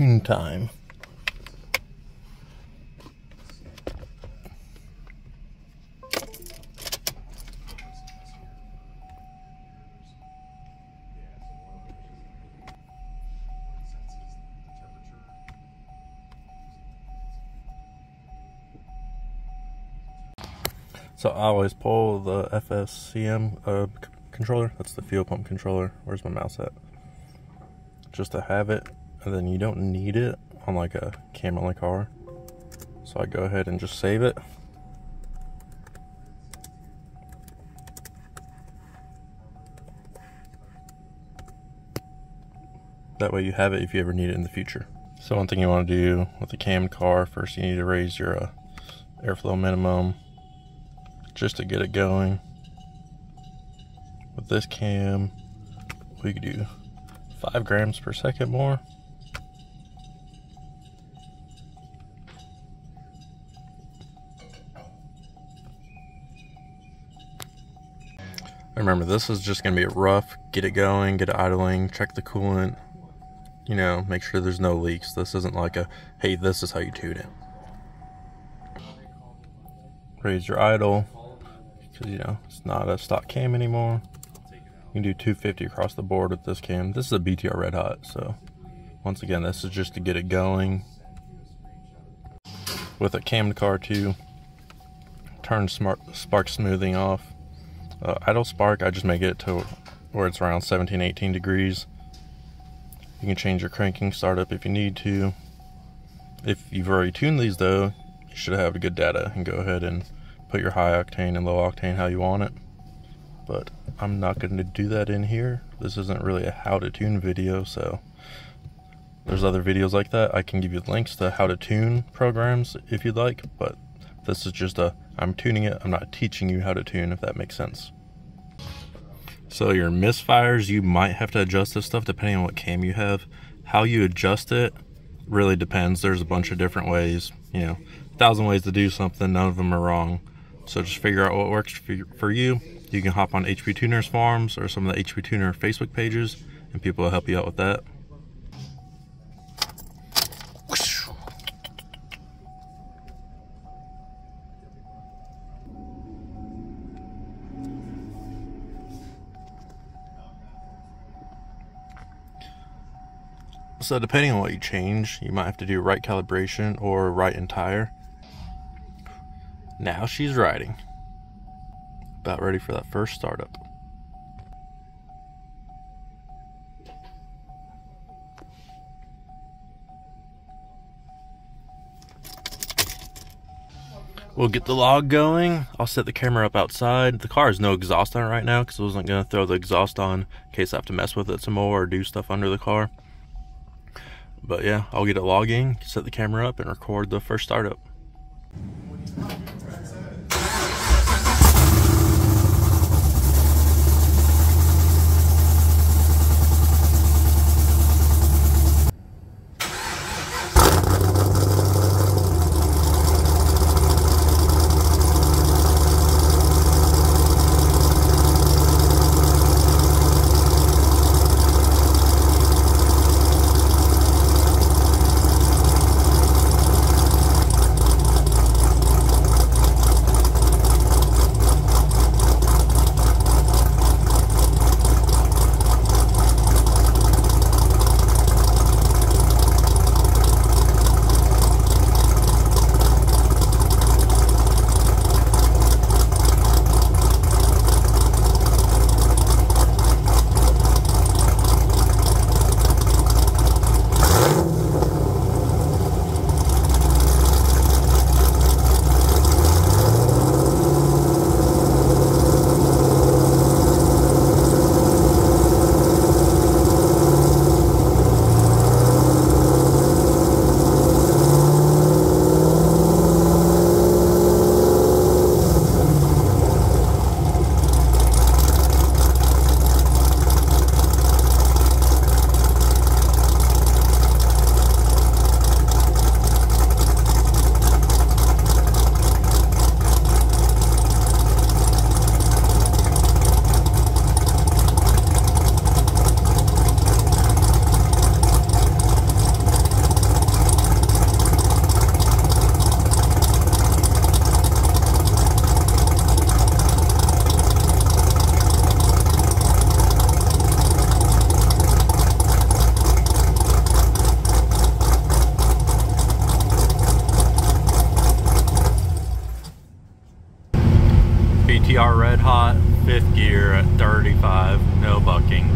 time. So I always pull the FSCM uh, controller. That's the fuel pump controller. Where's my mouse at? Just to have it, and then you don't need it on like a camera car. So I go ahead and just save it. That way you have it if you ever need it in the future. So one thing you want to do with the cam car, first you need to raise your uh, airflow minimum just to get it going. With this cam, we could do five grams per second more. Remember, this is just going to be rough, get it going, get it idling, check the coolant, you know, make sure there's no leaks. This isn't like a, hey, this is how you tune it. Raise your idle, because you know it's not a stock cam anymore. You can do 250 across the board with this cam. This is a BTR Red Hot, so once again, this is just to get it going. With a cam car too, turn smart spark smoothing off. Uh, idle spark, I just make it to where it's around 17, 18 degrees. You can change your cranking startup if you need to. If you've already tuned these though, you should have good data and go ahead and put your high octane and low octane how you want it. But I'm not going to do that in here. This isn't really a how to tune video, so there's other videos like that. I can give you links to how to tune programs if you'd like, but this is just a I'm tuning it. I'm not teaching you how to tune, if that makes sense. So your misfires, you might have to adjust this stuff depending on what cam you have. How you adjust it really depends. There's a bunch of different ways, you know, a thousand ways to do something. None of them are wrong. So just figure out what works for you. You can hop on HP Tuners forums or some of the HP Tuner Facebook pages, and people will help you out with that. So depending on what you change, you might have to do write calibration or write entire. Now she's riding. About ready for that first startup. We'll get the log going. I'll set the camera up outside. The car has no exhaust on it right now because I wasn't going to throw the exhaust on in case I have to mess with it some more or do stuff under the car. But yeah, I'll get it logging, set the camera up, and record the first startup. BTR Red Hot, fifth gear at 35, no bucking.